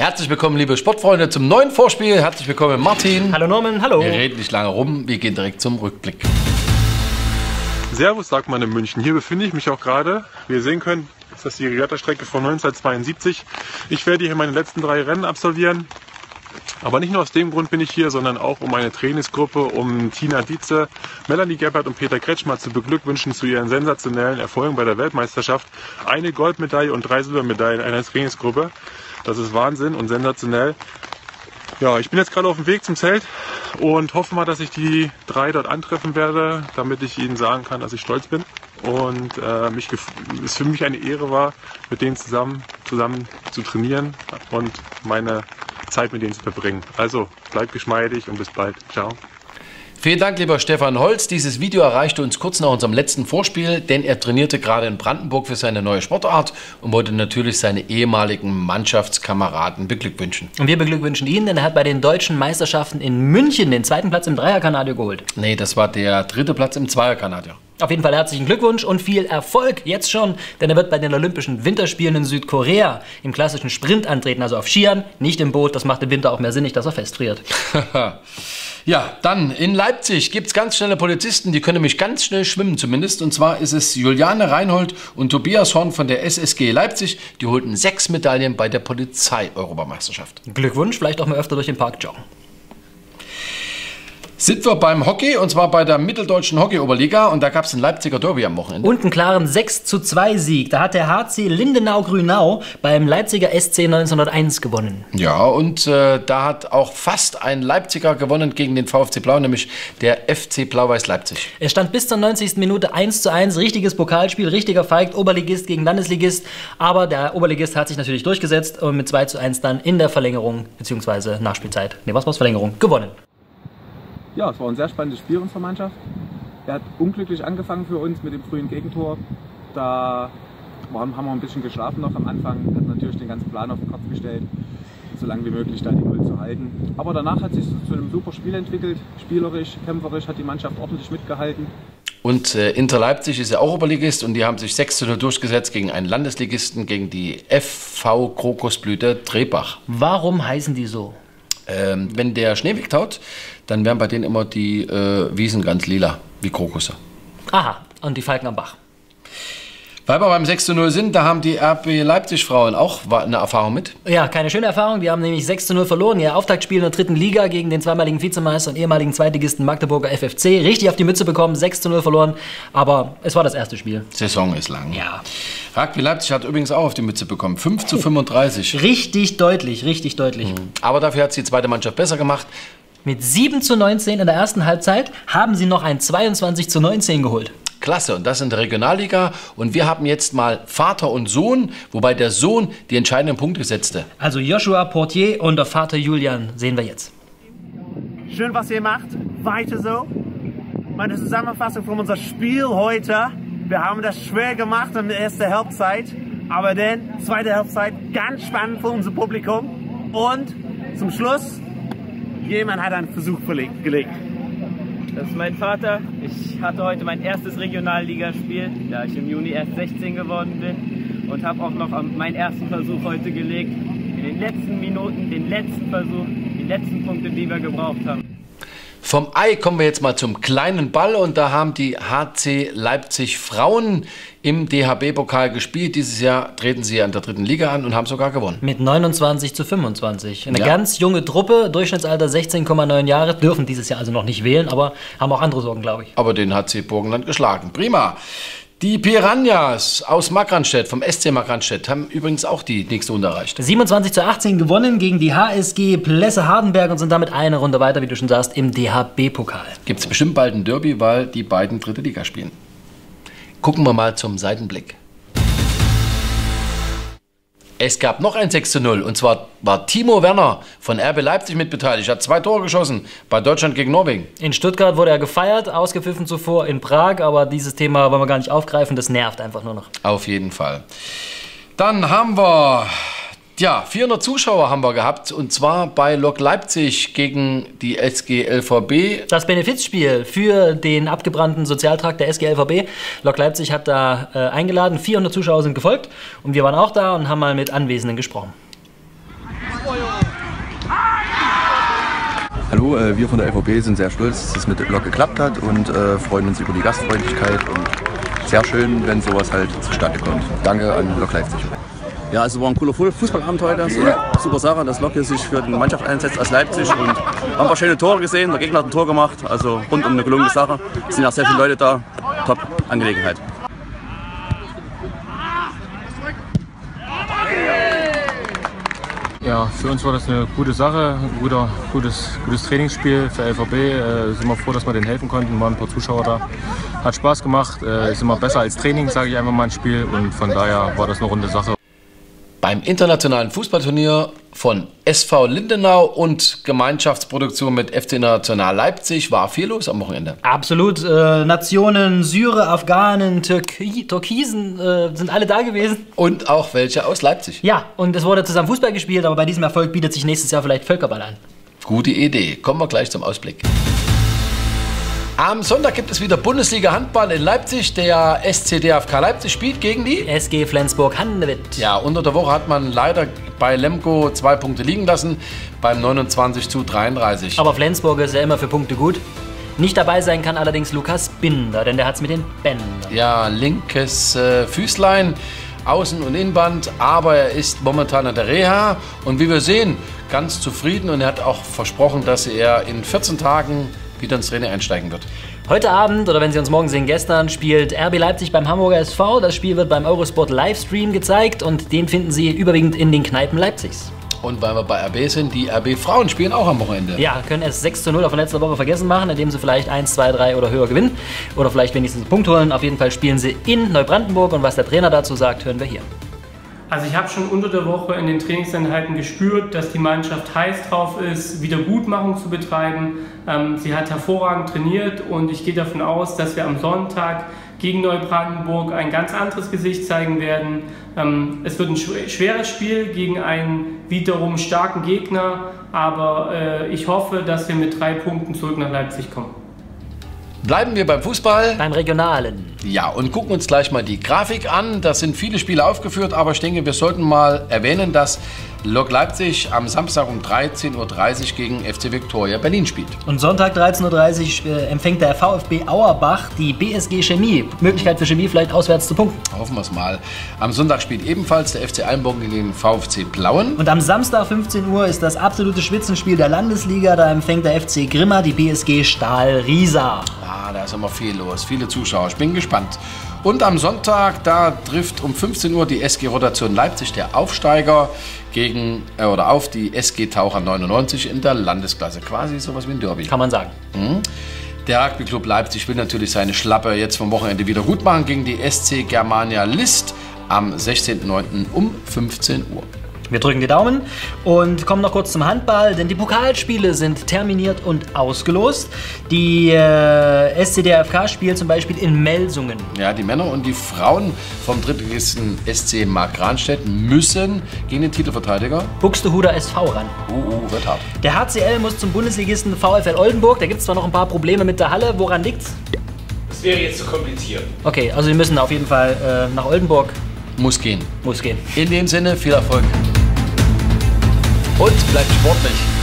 Herzlich willkommen, liebe Sportfreunde, zum neuen Vorspiel. Herzlich willkommen, Martin. Hallo Norman, hallo. Wir reden nicht lange rum, wir gehen direkt zum Rückblick. Servus, sagt man in München. Hier befinde ich mich auch gerade. Wie ihr sehen könnt, ist das die Regattastrecke von 1972. Ich werde hier meine letzten drei Rennen absolvieren. Aber nicht nur aus dem Grund bin ich hier, sondern auch um eine Trainingsgruppe, um Tina Dietze, Melanie Gebhardt und Peter Kretschmer zu beglückwünschen zu ihren sensationellen Erfolgen bei der Weltmeisterschaft. Eine Goldmedaille und drei Silbermedaillen einer Trainingsgruppe. Das ist Wahnsinn und sensationell. Ja, ich bin jetzt gerade auf dem Weg zum Zelt und hoffe mal, dass ich die drei dort antreffen werde, damit ich ihnen sagen kann, dass ich stolz bin. Und äh, mich es für mich eine Ehre war, mit denen zusammen, zusammen zu trainieren und meine Zeit mit denen zu verbringen. Also bleibt geschmeidig und bis bald. Ciao. Vielen Dank, lieber Stefan Holz. Dieses Video erreichte uns kurz nach unserem letzten Vorspiel, denn er trainierte gerade in Brandenburg für seine neue Sportart und wollte natürlich seine ehemaligen Mannschaftskameraden beglückwünschen. Und wir beglückwünschen ihn, denn er hat bei den deutschen Meisterschaften in München den zweiten Platz im Dreierkanadier geholt. Nee, das war der dritte Platz im Zweierkanadier. Auf jeden Fall herzlichen Glückwunsch und viel Erfolg jetzt schon, denn er wird bei den Olympischen Winterspielen in Südkorea im klassischen Sprint antreten, also auf Skiern, nicht im Boot. Das macht im Winter auch mehr Sinn, nicht, dass er festfriert. Ja, dann in Leipzig gibt es ganz schnelle Polizisten, die können nämlich ganz schnell schwimmen zumindest. Und zwar ist es Juliane Reinhold und Tobias Horn von der SSG Leipzig. Die holten sechs Medaillen bei der Polizei-Europameisterschaft. Glückwunsch, vielleicht auch mal öfter durch den Park joggen sind wir beim Hockey und zwar bei der Mitteldeutschen Hockey-Oberliga und da gab es ein Leipziger Derby am Wochenende. Und einen klaren 6 zu 2 Sieg. Da hat der HC Lindenau-Grünau beim Leipziger SC 1901 gewonnen. Ja, und äh, da hat auch fast ein Leipziger gewonnen gegen den VfC Blau, nämlich der FC Blau-Weiß Leipzig. Es stand bis zur 90. Minute 1 zu 1, richtiges Pokalspiel, richtiger Feigt, Oberligist gegen Landesligist. Aber der Oberligist hat sich natürlich durchgesetzt und mit 2 zu 1 dann in der Verlängerung bzw. Nachspielzeit, ne, was war's, Verlängerung, gewonnen ja, es war ein sehr spannendes Spiel unserer Mannschaft. Er hat unglücklich angefangen für uns mit dem frühen Gegentor. Da waren, haben wir ein bisschen geschlafen noch am Anfang, hat natürlich den ganzen Plan auf den Kopf gestellt, so lange wie möglich da die Null zu halten. Aber danach hat sich zu einem super Spiel entwickelt, spielerisch, kämpferisch, hat die Mannschaft ordentlich mitgehalten. Und äh, Inter Leipzig ist ja auch Oberligist und die haben sich 6 zu 0 durchgesetzt gegen einen Landesligisten, gegen die FV Krokusblüte Drehbach. Warum heißen die so? Ähm, wenn der Schnee wegtaut, dann werden bei denen immer die äh, Wiesen ganz lila, wie Krokusse. Aha, und die Falken am Bach. Weil wir beim 6 zu 0 sind, da haben die RB Leipzig-Frauen auch eine Erfahrung mit. Ja, keine schöne Erfahrung. Die haben nämlich 6 zu 0 verloren. Ihr Auftaktspiel in der dritten Liga gegen den zweimaligen Vizemeister und ehemaligen Zweitligisten Magdeburger FFC. Richtig auf die Mütze bekommen, 6 zu 0 verloren. Aber es war das erste Spiel. Saison ist lang. Ja. Rugby Leipzig hat übrigens auch auf die Mütze bekommen. 5 zu 35. Richtig deutlich, richtig deutlich. Mhm. Aber dafür hat es die zweite Mannschaft besser gemacht. Mit 7 zu 19 in der ersten Halbzeit haben sie noch ein 22 zu 19 geholt. Klasse, und das in der Regionalliga. Und wir haben jetzt mal Vater und Sohn, wobei der Sohn die entscheidenden Punkte setzte. Also Joshua Portier und der Vater Julian sehen wir jetzt. Schön, was ihr macht. Weiter so. Meine Zusammenfassung von unserem Spiel heute. Wir haben das schwer gemacht in der ersten Halbzeit. Aber dann, zweite Halbzeit, ganz spannend für unser Publikum. Und zum Schluss, jemand hat einen Versuch gelegt. Das ist mein Vater. Ich hatte heute mein erstes Regionalligaspiel, da ich im Juni erst 16 geworden bin und habe auch noch meinen ersten Versuch heute gelegt. In den letzten Minuten, den letzten Versuch, die letzten Punkte, die wir gebraucht haben. Vom Ei kommen wir jetzt mal zum kleinen Ball und da haben die HC Leipzig Frauen im DHB-Pokal gespielt. Dieses Jahr treten sie an der dritten Liga an und haben sogar gewonnen. Mit 29 zu 25. Eine ja. ganz junge Truppe, Durchschnittsalter 16,9 Jahre, dürfen dieses Jahr also noch nicht wählen, aber haben auch andere Sorgen, glaube ich. Aber den sie Burgenland geschlagen. Prima. Die Piranhas aus Markranstädt, vom SC Markranstädt, haben übrigens auch die nächste Runde erreicht. 27 zu 18 gewonnen gegen die HSG Plesse Hardenberg und sind damit eine Runde weiter, wie du schon sagst, im DHB-Pokal. Gibt es bestimmt bald ein Derby, weil die beiden dritte Liga spielen. Gucken wir mal zum Seitenblick. Es gab noch ein 6 zu 0 und zwar war Timo Werner von RB Leipzig mitbeteiligt. Er Hat zwei Tore geschossen bei Deutschland gegen Norwegen. In Stuttgart wurde er gefeiert, ausgepfiffen zuvor in Prag, aber dieses Thema wollen wir gar nicht aufgreifen, das nervt einfach nur noch. Auf jeden Fall. Dann haben wir ja, 400 Zuschauer haben wir gehabt und zwar bei Lok Leipzig gegen die SG LVB. Das Benefizspiel für den abgebrannten Sozialtrakt der SG LVB. Lok Leipzig hat da äh, eingeladen, 400 Zuschauer sind gefolgt und wir waren auch da und haben mal mit Anwesenden gesprochen. Hallo, äh, wir von der FOB sind sehr stolz, dass es mit Lok geklappt hat und äh, freuen uns über die Gastfreundlichkeit und sehr schön, wenn sowas halt zustande kommt. Danke an Lok Leipzig. Ja, also war ein cooler Fußballabend heute. So super Sache, dass Lok sich für die Mannschaft einsetzt als Leipzig. Und haben ein paar schöne Tore gesehen. Der Gegner hat ein Tor gemacht. Also rundum eine gelungene Sache. Es sind auch sehr viele Leute da. Top Angelegenheit. Ja, für uns war das eine gute Sache, ein guter, gutes, gutes Trainingsspiel für LVB. Äh, sind wir froh, dass wir denen helfen konnten. Waren ein paar Zuschauer da. Hat Spaß gemacht. Äh, ist immer besser als Training, sage ich einfach mal ein Spiel. Und von daher war das eine runde Sache. Beim internationalen Fußballturnier von SV Lindenau und Gemeinschaftsproduktion mit FC National Leipzig war viel los am Wochenende. Absolut. Äh, Nationen, Syrer, Afghanen, Türki Türkisen äh, sind alle da gewesen. Und auch welche aus Leipzig. Ja, und es wurde zusammen Fußball gespielt, aber bei diesem Erfolg bietet sich nächstes Jahr vielleicht Völkerball an. Gute Idee. Kommen wir gleich zum Ausblick. Am Sonntag gibt es wieder Bundesliga Handball in Leipzig. Der SCDFK Leipzig spielt gegen die SG Flensburg-Handewitt. Ja, unter der Woche hat man leider bei Lemgo zwei Punkte liegen lassen, beim 29 zu 33. Aber Flensburg ist ja immer für Punkte gut. Nicht dabei sein kann allerdings Lukas Binder, denn der hat es mit den Bändern. Ja, linkes äh, Füßlein, Außen- und Innenband, aber er ist momentan an der Reha und wie wir sehen, ganz zufrieden und er hat auch versprochen, dass er in 14 Tagen wieder ins Training einsteigen wird. Heute Abend, oder wenn Sie uns morgen sehen, gestern, spielt RB Leipzig beim Hamburger SV. Das Spiel wird beim Eurosport Livestream gezeigt und den finden Sie überwiegend in den Kneipen Leipzigs. Und weil wir bei RB sind, die RB Frauen spielen auch am Wochenende. Ja, können es 6 zu 0 von letzter Woche vergessen machen, indem sie vielleicht 1, 2, 3 oder höher gewinnen. Oder vielleicht wenigstens einen Punkt holen. Auf jeden Fall spielen sie in Neubrandenburg und was der Trainer dazu sagt, hören wir hier. Also ich habe schon unter der Woche in den Trainingseinheiten gespürt, dass die Mannschaft heiß drauf ist, Wiedergutmachung zu betreiben. Ähm, sie hat hervorragend trainiert und ich gehe davon aus, dass wir am Sonntag gegen Neubrandenburg ein ganz anderes Gesicht zeigen werden. Ähm, es wird ein schweres Spiel gegen einen wiederum starken Gegner, aber äh, ich hoffe, dass wir mit drei Punkten zurück nach Leipzig kommen. Bleiben wir beim Fußball. Beim Regionalen. Ja, und gucken uns gleich mal die Grafik an. Da sind viele Spiele aufgeführt, aber ich denke, wir sollten mal erwähnen, dass Lok Leipzig am Samstag um 13.30 Uhr gegen FC Viktoria Berlin spielt. Und Sonntag 13.30 Uhr äh, empfängt der VfB Auerbach die BSG Chemie. Möglichkeit für Chemie vielleicht auswärts zu punkten. Hoffen wir es mal. Am Sonntag spielt ebenfalls der FC Eilenburg gegen den VfC Plauen. Und am Samstag 15 Uhr ist das absolute Spitzenspiel der Landesliga. Da empfängt der FC Grimma die BSG Stahl Riesa. Ah, da ist immer viel los. Viele Zuschauer. Ich bin gespannt. Und am Sonntag, da trifft um 15 Uhr die SG Rotation Leipzig, der Aufsteiger, gegen äh, oder auf die SG Taucher 99 in der Landesklasse. Quasi sowas wie ein Derby. Kann man sagen. Mhm. Der Rugby Club Leipzig will natürlich seine Schlappe jetzt vom Wochenende wieder gut machen gegen die SC Germania List am 16.09. um 15 Uhr. Wir drücken die Daumen und kommen noch kurz zum Handball, denn die Pokalspiele sind terminiert und ausgelost. Die äh, SCDFK spielt zum Beispiel in Melsungen. Ja, die Männer und die Frauen vom Drittligisten SC Markranstädt müssen gegen den Titelverteidiger Buxtehuder SV ran. Uh, uh, wird hart. Der HCL muss zum Bundesligisten VfL Oldenburg. Da gibt es zwar noch ein paar Probleme mit der Halle. Woran liegt's? Das wäre jetzt zu kompliziert. Okay, also wir müssen auf jeden Fall äh, nach Oldenburg. Muss gehen. Muss gehen. In dem Sinne, viel Erfolg. Und bleibt sportlich.